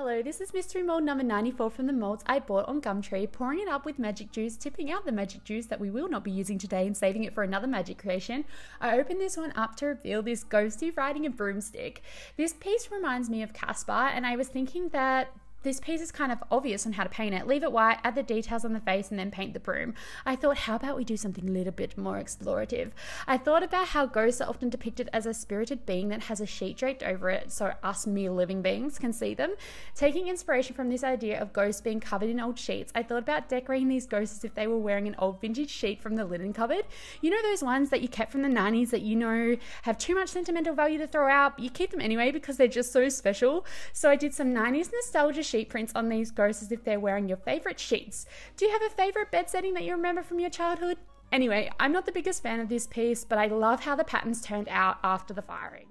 Hello, this is mystery mold number 94 from the molds I bought on Gumtree, pouring it up with magic juice, tipping out the magic juice that we will not be using today and saving it for another magic creation. I opened this one up to reveal this ghosty riding a broomstick. This piece reminds me of Casper, and I was thinking that this piece is kind of obvious on how to paint it. Leave it white, add the details on the face, and then paint the broom. I thought, how about we do something a little bit more explorative? I thought about how ghosts are often depicted as a spirited being that has a sheet draped over it so us mere living beings can see them. Taking inspiration from this idea of ghosts being covered in old sheets, I thought about decorating these ghosts as if they were wearing an old vintage sheet from the linen cupboard. You know those ones that you kept from the 90s that you know have too much sentimental value to throw out, but you keep them anyway because they're just so special. So I did some 90s nostalgia sheet prints on these ghosts as if they're wearing your favorite sheets. Do you have a favorite bed setting that you remember from your childhood? Anyway, I'm not the biggest fan of this piece, but I love how the patterns turned out after the firing.